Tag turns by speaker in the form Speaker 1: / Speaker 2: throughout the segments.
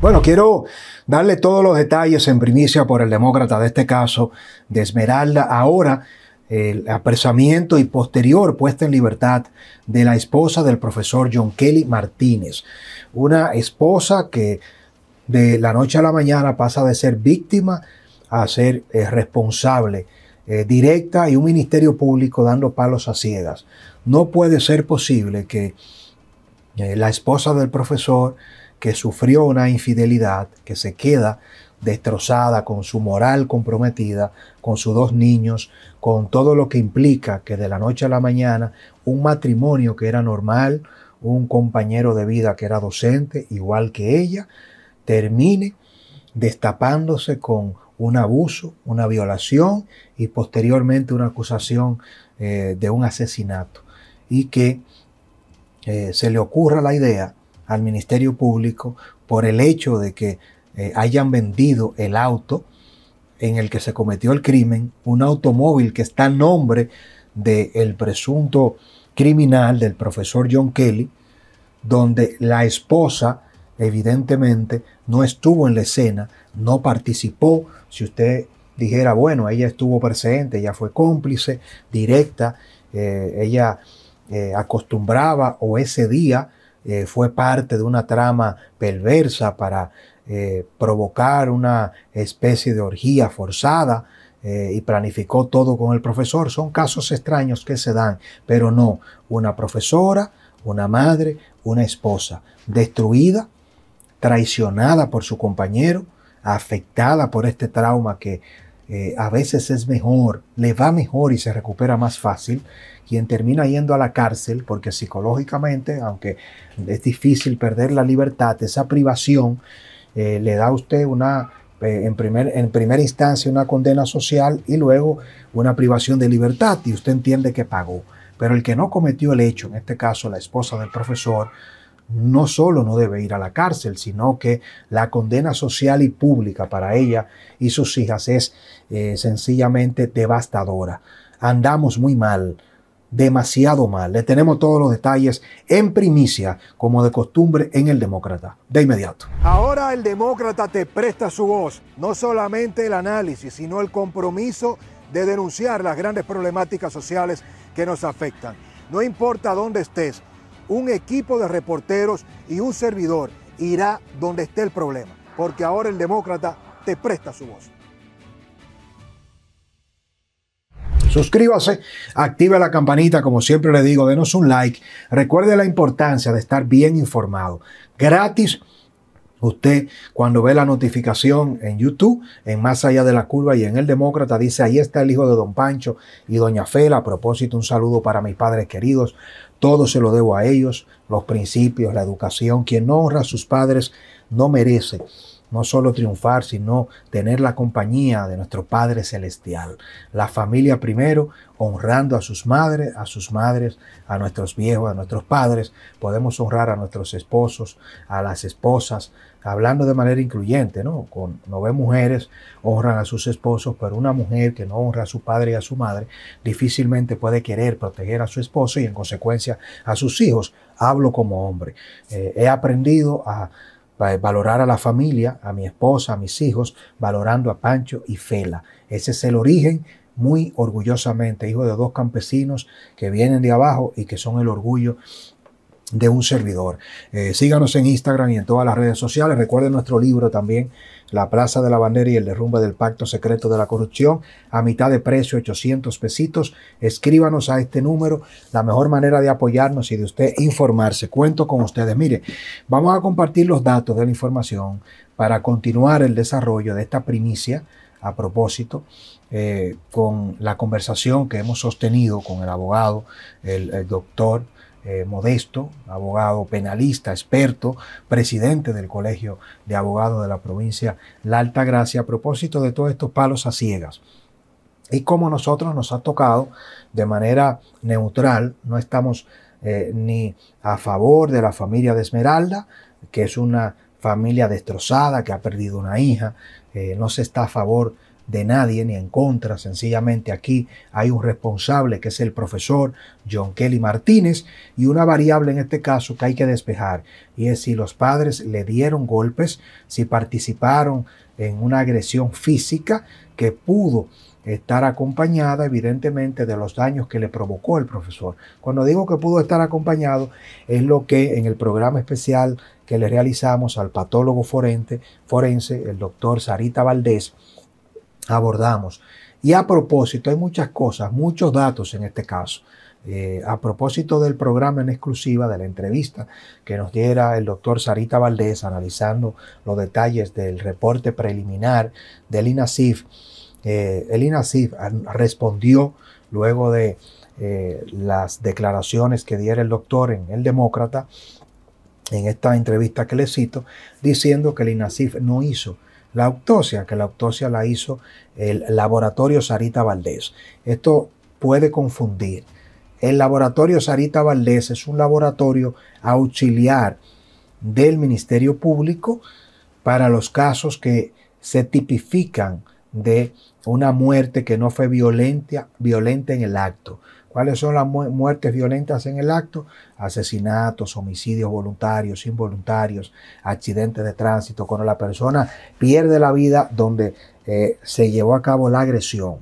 Speaker 1: Bueno, quiero darle todos los detalles en primicia por el demócrata de este caso de Esmeralda. Ahora, el apresamiento y posterior puesta en libertad de la esposa del profesor John Kelly Martínez. Una esposa que de la noche a la mañana pasa de ser víctima a ser eh, responsable eh, directa y un ministerio público dando palos a ciegas. No puede ser posible que eh, la esposa del profesor que sufrió una infidelidad, que se queda destrozada, con su moral comprometida, con sus dos niños, con todo lo que implica que de la noche a la mañana un matrimonio que era normal, un compañero de vida que era docente, igual que ella, termine destapándose con un abuso, una violación y posteriormente una acusación eh, de un asesinato. Y que eh, se le ocurra la idea al Ministerio Público por el hecho de que eh, hayan vendido el auto en el que se cometió el crimen, un automóvil que está en nombre del presunto criminal del profesor John Kelly, donde la esposa evidentemente no estuvo en la escena, no participó. Si usted dijera, bueno, ella estuvo presente, ella fue cómplice directa, eh, ella eh, acostumbraba o ese día eh, fue parte de una trama perversa para eh, provocar una especie de orgía forzada eh, y planificó todo con el profesor. Son casos extraños que se dan, pero no, una profesora, una madre, una esposa destruida, traicionada por su compañero, afectada por este trauma que a veces es mejor, le va mejor y se recupera más fácil quien termina yendo a la cárcel porque psicológicamente, aunque es difícil perder la libertad, esa privación eh, le da a usted una, eh, en, primer, en primera instancia una condena social y luego una privación de libertad y usted entiende que pagó. Pero el que no cometió el hecho, en este caso la esposa del profesor, no solo no debe ir a la cárcel, sino que la condena social y pública para ella y sus hijas es eh, sencillamente devastadora. Andamos muy mal demasiado mal. Le tenemos todos los detalles en primicia, como de costumbre en el Demócrata. De inmediato.
Speaker 2: Ahora el Demócrata te presta su voz, no solamente el análisis, sino el compromiso de denunciar las grandes problemáticas sociales que nos afectan. No importa dónde estés, un equipo de reporteros y un servidor irá donde esté el problema, porque ahora el Demócrata te presta su voz.
Speaker 1: Suscríbase, active la campanita, como siempre le digo, denos un like. Recuerde la importancia de estar bien informado. Gratis. Usted cuando ve la notificación en YouTube, en Más Allá de la Curva y en El Demócrata, dice, ahí está el hijo de Don Pancho y Doña Fela. A propósito, un saludo para mis padres queridos. Todo se lo debo a ellos, los principios, la educación. Quien no honra a sus padres no merece no solo triunfar, sino tener la compañía de nuestro Padre Celestial. La familia primero, honrando a sus madres, a sus madres, a nuestros viejos, a nuestros padres. Podemos honrar a nuestros esposos, a las esposas, hablando de manera incluyente, ¿no? Con nueve mujeres honran a sus esposos, pero una mujer que no honra a su padre y a su madre difícilmente puede querer proteger a su esposo y en consecuencia a sus hijos. Hablo como hombre. Eh, he aprendido a valorar a la familia, a mi esposa, a mis hijos, valorando a Pancho y Fela. Ese es el origen, muy orgullosamente, hijo de dos campesinos que vienen de abajo y que son el orgullo de un servidor. Eh, síganos en Instagram y en todas las redes sociales. Recuerden nuestro libro también, La Plaza de la Bandera y el derrumbe del Pacto Secreto de la Corrupción, a mitad de precio, 800 pesitos. Escríbanos a este número. La mejor manera de apoyarnos y de usted informarse. Cuento con ustedes. Mire, vamos a compartir los datos de la información para continuar el desarrollo de esta primicia a propósito eh, con la conversación que hemos sostenido con el abogado, el doctor eh, modesto, abogado penalista, experto, presidente del Colegio de Abogados de la provincia La Alta Gracia, a propósito de todos estos palos a ciegas. Y como nosotros nos ha tocado de manera neutral, no estamos eh, ni a favor de la familia de Esmeralda, que es una familia destrozada, que ha perdido una hija, eh, no se está a favor de nadie ni en contra, sencillamente aquí hay un responsable que es el profesor John Kelly Martínez y una variable en este caso que hay que despejar y es si los padres le dieron golpes, si participaron en una agresión física que pudo estar acompañada evidentemente de los daños que le provocó el profesor. Cuando digo que pudo estar acompañado es lo que en el programa especial que le realizamos al patólogo forense, forense el doctor Sarita Valdés, abordamos. Y a propósito, hay muchas cosas, muchos datos en este caso. Eh, a propósito del programa en exclusiva, de la entrevista que nos diera el doctor Sarita Valdés analizando los detalles del reporte preliminar del INASIF, eh, el INASIF respondió luego de eh, las declaraciones que diera el doctor en El Demócrata, en esta entrevista que le cito, diciendo que el INASIF no hizo la autopsia, que la autopsia la hizo el laboratorio Sarita Valdés. Esto puede confundir. El laboratorio Sarita Valdés es un laboratorio auxiliar del Ministerio Público para los casos que se tipifican de una muerte que no fue violenta, violenta en el acto. ¿Cuáles son las muertes violentas en el acto? Asesinatos, homicidios voluntarios, involuntarios, accidentes de tránsito, cuando la persona pierde la vida donde eh, se llevó a cabo la agresión.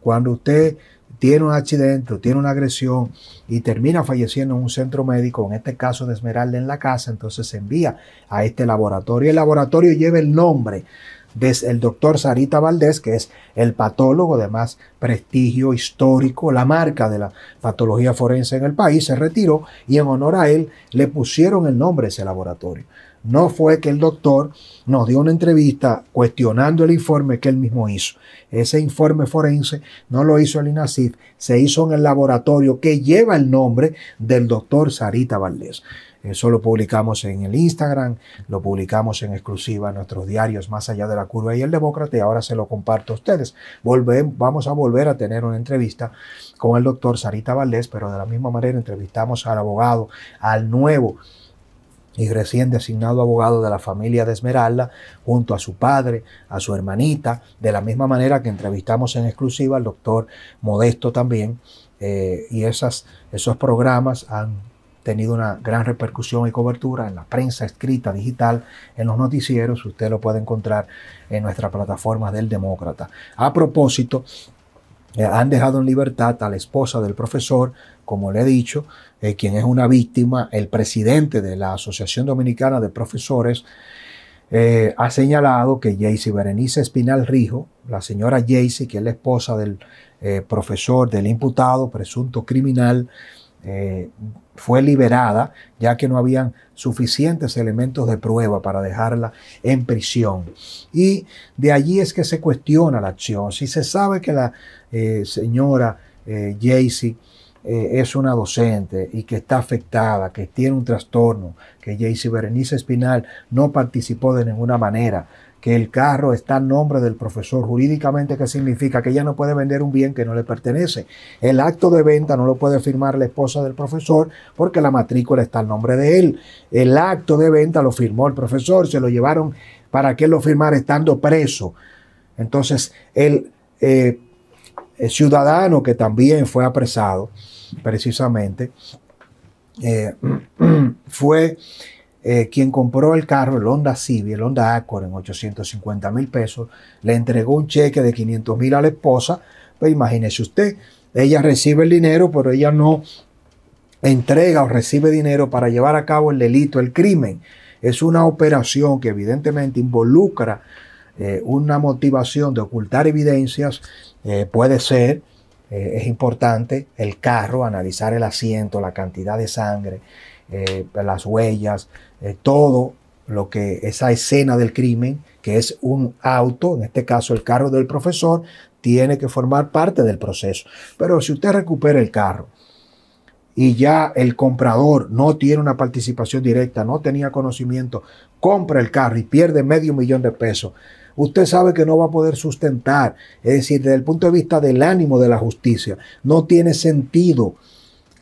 Speaker 1: Cuando usted tiene un accidente tiene una agresión y termina falleciendo en un centro médico, en este caso de Esmeralda en la casa, entonces se envía a este laboratorio. El laboratorio lleva el nombre el doctor Sarita Valdés, que es el patólogo de más prestigio histórico, la marca de la patología forense en el país, se retiró y en honor a él le pusieron el nombre a ese laboratorio. No fue que el doctor nos dio una entrevista cuestionando el informe que él mismo hizo. Ese informe forense no lo hizo el INACIF, se hizo en el laboratorio que lleva el nombre del doctor Sarita Valdés. Eso lo publicamos en el Instagram, lo publicamos en exclusiva en nuestros diarios Más allá de la curva y el demócrata y ahora se lo comparto a ustedes. vamos a volver a tener una entrevista con el doctor Sarita Valdés, pero de la misma manera entrevistamos al abogado, al nuevo y recién designado abogado de la familia de Esmeralda, junto a su padre, a su hermanita, de la misma manera que entrevistamos en exclusiva al doctor Modesto también, eh, y esos programas han tenido una gran repercusión y cobertura en la prensa escrita, digital, en los noticieros. Usted lo puede encontrar en nuestra plataforma del Demócrata. A propósito, eh, han dejado en libertad a la esposa del profesor, como le he dicho, eh, quien es una víctima, el presidente de la Asociación Dominicana de Profesores, eh, ha señalado que Jaycee Berenice Espinal Rijo, la señora Jaycee, que es la esposa del profesor, del imputado, presunto criminal, fue liberada ya que no habían suficientes elementos de prueba para dejarla en prisión. Y de allí es que se cuestiona la acción. Si se sabe que la eh, señora eh, Jaycee eh, es una docente y que está afectada, que tiene un trastorno, que Jaycee Berenice Espinal no participó de ninguna manera, que el carro está en nombre del profesor. Jurídicamente, ¿qué significa? Que ella no puede vender un bien que no le pertenece. El acto de venta no lo puede firmar la esposa del profesor porque la matrícula está en nombre de él. El acto de venta lo firmó el profesor, se lo llevaron para que lo firmara estando preso. Entonces, el, eh, ciudadano que también fue apresado, precisamente, eh, fue eh, quien compró el carro, el Honda Civic, el Honda Accord en 850 mil pesos, le entregó un cheque de 500 mil a la esposa, pues imagínese usted, ella recibe el dinero, pero ella no entrega o recibe dinero para llevar a cabo el delito, el crimen. Es una operación que evidentemente involucra eh, una motivación de ocultar evidencias, eh, puede ser, es importante, el carro, analizar el asiento, la cantidad de sangre, las huellas, eh, todo lo que esa escena del crimen, que es un auto, en este caso el carro del profesor, tiene que formar parte del proceso. Pero si usted recupera el carro y ya el comprador no tiene una participación directa, no tenía conocimiento, compra el carro y pierde medio millón de pesos, usted sabe que no va a poder sustentar. Es decir, desde el punto de vista del ánimo de la justicia, no tiene sentido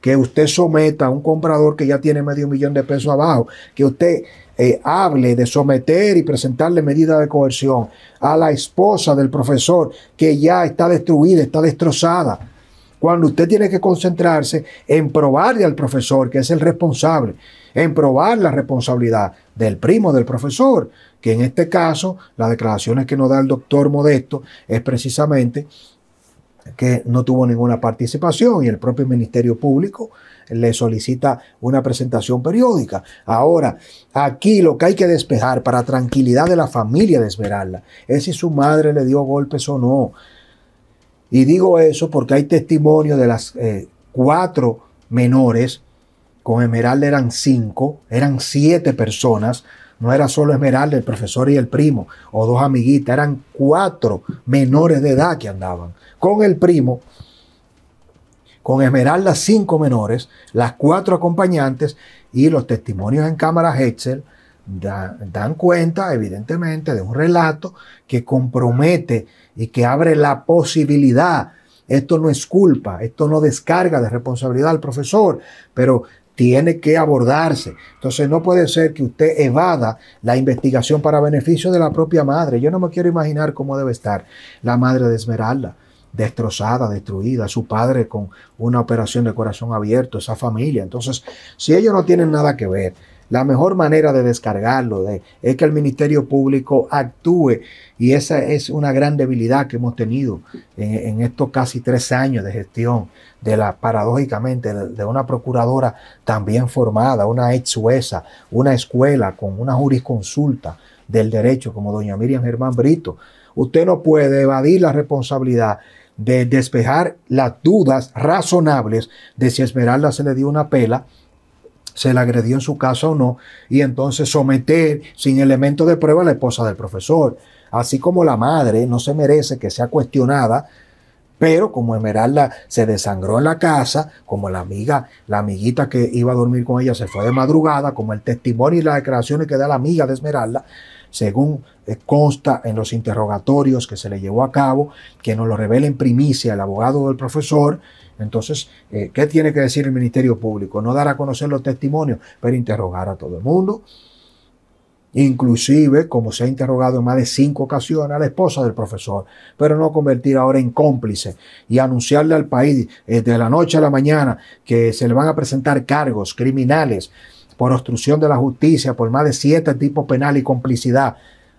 Speaker 1: que usted someta a un comprador que ya tiene medio millón de pesos abajo, que usted eh, hable de someter y presentarle medidas de coerción a la esposa del profesor que ya está destruida, está destrozada. Cuando usted tiene que concentrarse en probarle al profesor que es el responsable, en probar la responsabilidad del primo del profesor, que en este caso las declaraciones que nos da el doctor Modesto es precisamente que no tuvo ninguna participación y el propio Ministerio Público le solicita una presentación periódica. Ahora, aquí lo que hay que despejar para tranquilidad de la familia de Esmeralda es si su madre le dio golpes o no. Y digo eso porque hay testimonio de las eh, cuatro menores, con Esmeralda eran cinco, eran siete personas, no era solo Esmeralda, el profesor y el primo, o dos amiguitas, eran cuatro menores de edad que andaban. Con el primo, con Esmeralda cinco menores, las cuatro acompañantes y los testimonios en cámara Hetzel dan cuenta, evidentemente, de un relato que compromete y que abre la posibilidad. Esto no es culpa, esto no descarga de responsabilidad al profesor, pero tiene que abordarse. Entonces no puede ser que usted evada la investigación para beneficio de la propia madre. Yo no me quiero imaginar cómo debe estar la madre de Esmeralda, destrozada, destruida, su padre con una operación de corazón abierto, esa familia. Entonces, si ellos no tienen nada que ver, la mejor manera de descargarlo de, es que el Ministerio Público actúe y esa es una gran debilidad que hemos tenido en, estos casi tres años de gestión de la, paradójicamente, de, una procuradora también formada, una ex jueza, una escuela con una jurisconsulta del derecho como doña Miriam Germán Brito. Usted no puede evadir la responsabilidad de despejar las dudas razonables de si Esmeralda se le dio una pela se le agredió en su casa o no, y entonces someter sin elemento de prueba a la esposa del profesor. Así como la madre no se merece que sea cuestionada, pero como Esmeralda se desangró en la casa, como la amiga, la amiguita que iba a dormir con ella se fue de madrugada, como el testimonio y las declaraciones que da la amiga de Esmeralda, según eh, consta en los interrogatorios que se le llevó a cabo, que nos lo revela en primicia el abogado del profesor, entonces, eh, ¿qué tiene que decir el Ministerio Público? No dar a conocer los testimonios, pero interrogar a todo el mundo. Inclusive, como se ha interrogado en más de cinco ocasiones a la esposa del profesor, pero no convertir ahora en cómplice y anunciarle al país eh, de la noche a la mañana que se le van a presentar cargos criminales por obstrucción de la justicia, por más de siete tipos penales y complicidad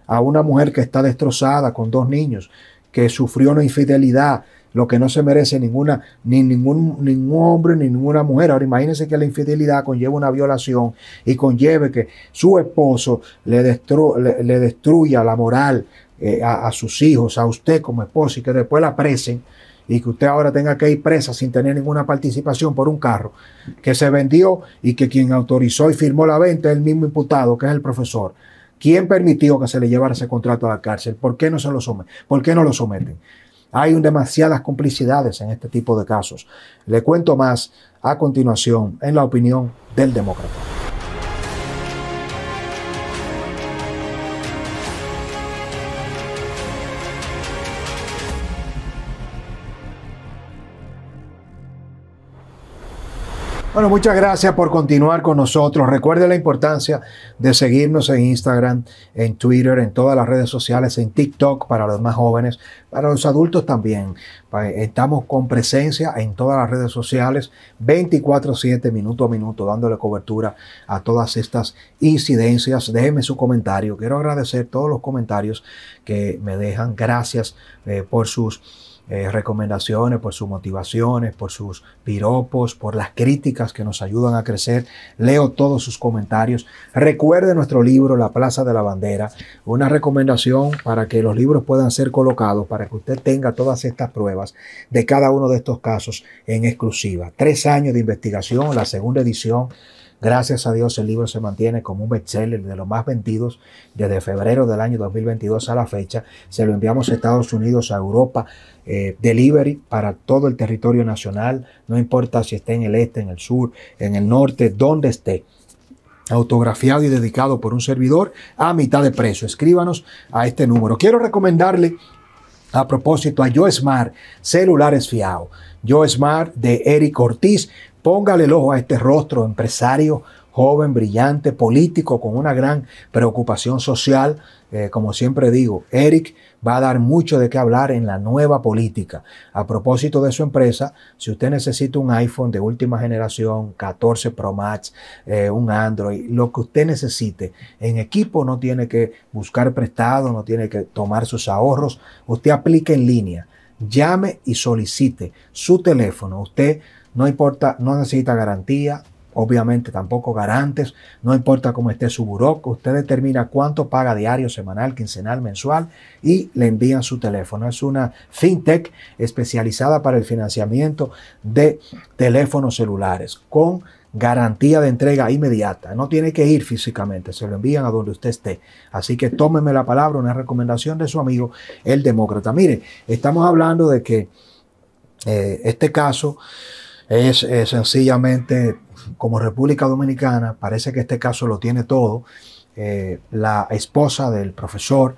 Speaker 1: a una mujer que está destrozada con dos niños, que sufrió una infidelidad, lo que no se merece ninguna, ni ningún, ningún hombre ni ninguna mujer. Ahora imagínense que la infidelidad conlleva una violación y conlleve que su esposo le, le, destruya la moral eh, a, a, sus hijos, a usted como esposo y que después la presen y que usted ahora tenga que ir presa sin tener ninguna participación por un carro que se vendió y que quien autorizó y firmó la venta es el mismo imputado, que es el profesor. ¿Quién permitió que se le llevara ese contrato a la cárcel? ¿Por qué no se lo someten? ¿Por qué no lo someten? Hay demasiadas complicidades en este tipo de casos. Le cuento más a continuación en la opinión del demócrata. Bueno, muchas gracias por continuar con nosotros. Recuerde la importancia de seguirnos en Instagram, en Twitter, en todas las redes sociales, en TikTok para los más jóvenes, para los adultos también. Estamos con presencia en todas las redes sociales, 24/7, minuto a minuto, dándole cobertura a todas estas incidencias. Déjeme su comentario. Quiero agradecer todos los comentarios que me dejan. Gracias eh, por sus eh, recomendaciones, por sus motivaciones, por sus piropos, por las críticas que nos ayudan a crecer. Leo todos sus comentarios. Recuerde nuestro libro La Plaza de la Bandera, una recomendación para que los libros puedan ser colocados, para que usted tenga todas estas pruebas de cada uno de estos casos en exclusiva. Tres años de investigación, la segunda edición Gracias a Dios el libro se mantiene como un bestseller de los más vendidos desde febrero del año 2022 a la fecha. Se lo enviamos a Estados Unidos, a Europa, eh, delivery para todo el territorio nacional, no importa si esté en el este, en el sur, en el norte, donde esté autografiado y dedicado por un servidor a mitad de precio. Escríbanos a este número. Quiero recomendarle a propósito a Yo Smart celulares fiados. Yo Smart de Eric Ortiz Póngale el ojo a este rostro empresario joven, brillante, político, con una gran preocupación social. Eh, como siempre digo, Eric va a dar mucho de qué hablar en la nueva política. A propósito de su empresa, si usted necesita un iPhone de última generación, 14 Pro Max, eh, un Android, lo que usted necesite en equipo, no tiene que buscar prestado, no tiene que tomar sus ahorros, usted aplica en línea, llame y solicite su teléfono. Usted no importa, no necesita garantía, obviamente tampoco garantes, no importa cómo esté su buró, usted determina cuánto paga diario, semanal, quincenal, mensual y le envían su teléfono. Es una fintech especializada para el financiamiento de teléfonos celulares con garantía de entrega inmediata. No tiene que ir físicamente, se lo envían a donde usted esté. Así que tómeme la palabra, una recomendación de su amigo, el demócrata. Mire, estamos hablando de que eh, este caso es sencillamente como República Dominicana, parece que este caso lo tiene todo. Eh, la esposa del profesor,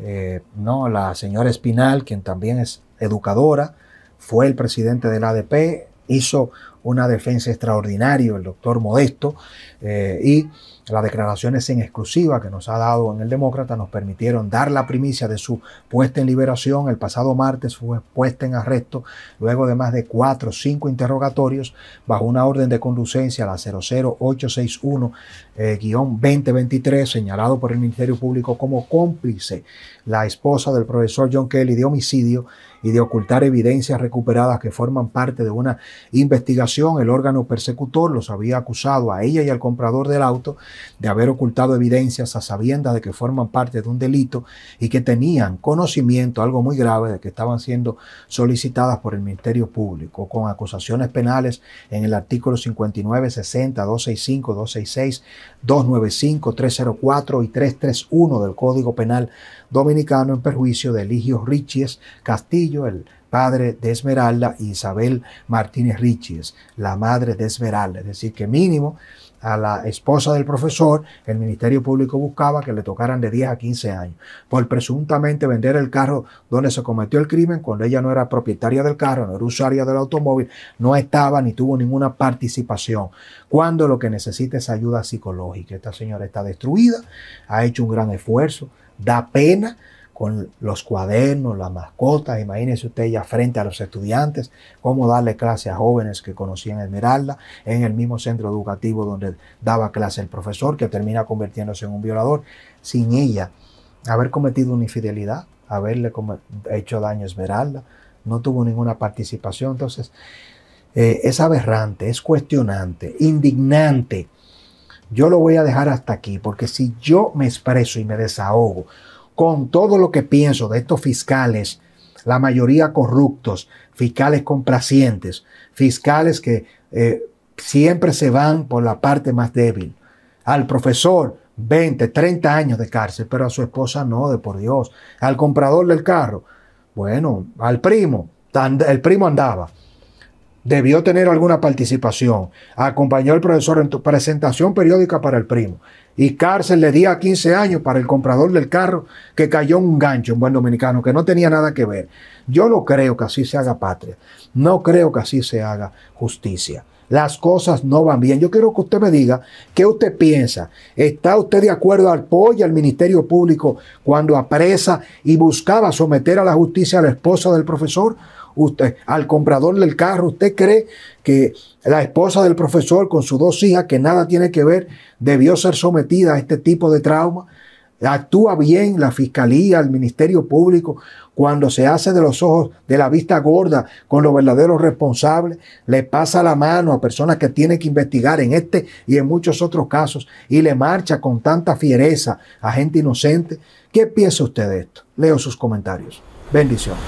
Speaker 1: eh, no, la señora Espinal, quien también es educadora, fue el presidente del ADP, hizo una defensa extraordinaria, el doctor Modesto, eh, y las declaraciones en exclusiva que nos ha dado en el Demócrata nos permitieron dar la primicia de su puesta en liberación. El pasado martes fue puesta en arresto luego de más de cuatro o cinco interrogatorios bajo una orden de conducencia, la 00861-2023, eh, señalado por el Ministerio Público como cómplice la esposa del profesor John Kelly de homicidio y de ocultar evidencias recuperadas que forman parte de una investigación. El órgano persecutor los había acusado a ella y al comprador del auto de haber ocultado evidencias a sabiendas de que forman parte de un delito y que tenían conocimiento, algo muy grave, de que estaban siendo solicitadas por el Ministerio Público con acusaciones penales en el artículo 59, 60, 265, 266, 295, 304 y 331 del Código Penal Dominicano en perjuicio de Eligio Richies Castillo, el padre de Esmeralda, y Isabel Martínez Richies, la madre de Esmeralda. Es decir, que mínimo a la esposa del profesor, el Ministerio Público buscaba que le tocaran de 10 a 15 años por presuntamente vender el carro donde se cometió el crimen cuando ella no era propietaria del carro, no era usuaria del automóvil, no estaba ni tuvo ninguna participación. Cuando lo que necesita es ayuda psicológica. Esta señora está destruida, ha hecho un gran esfuerzo, da pena con los cuadernos, las mascotas. Imagínese usted ya frente a los estudiantes, cómo darle clase a jóvenes que conocían Esmeralda en el mismo centro educativo donde daba clase el profesor, que termina convirtiéndose en un violador, sin ella haber cometido una infidelidad, haberle hecho daño a Esmeralda, no tuvo ninguna participación. Entonces, eh, es aberrante, es cuestionante, indignante. Yo lo voy a dejar hasta aquí, porque si yo me expreso y me desahogo, con todo lo que pienso de estos fiscales, la mayoría corruptos, fiscales complacientes, fiscales que eh, siempre se van por la parte más débil. Al profesor, 20, 30 años de cárcel, pero a su esposa no, de por Dios. Al comprador del carro, bueno, al primo, el primo andaba. Debió tener alguna participación. Acompañó al profesor en tu presentación periódica para el primo y cárcel le di a 15 años para el comprador del carro que cayó un gancho, un buen dominicano, que no tenía nada que ver. Yo no creo que así se haga patria. No creo que así se haga justicia. Las cosas no van bien. Yo quiero que usted me diga qué usted piensa. ¿Está usted de acuerdo al pollo al Ministerio Público cuando apresa y buscaba someter a la justicia a la esposa del profesor? Usted, al comprador del carro, ¿usted cree que la esposa del profesor con sus dos hijas, que nada tiene que ver, debió ser sometida a este tipo de trauma? Actúa bien la fiscalía, el ministerio público, cuando se hace de los ojos de la vista gorda con los verdaderos responsables, le pasa la mano a personas que tienen que investigar en este y en muchos otros casos y le marcha con tanta fiereza a gente inocente. ¿Qué piensa usted de esto? Leo sus comentarios. Bendiciones.